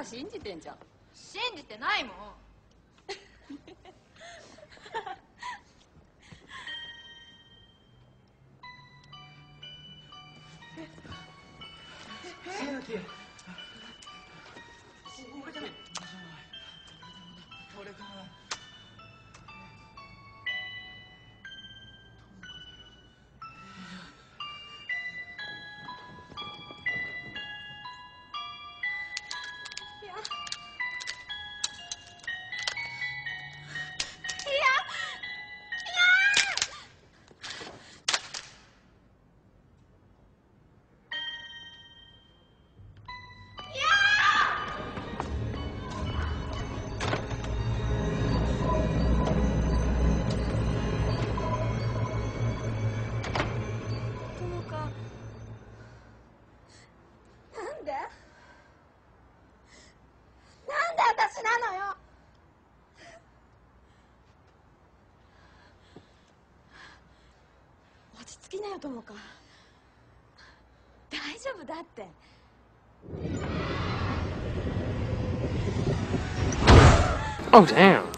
ぱ信じてんじゃん。信じてないもん。友きなよ友果大丈夫だって Oh, damn.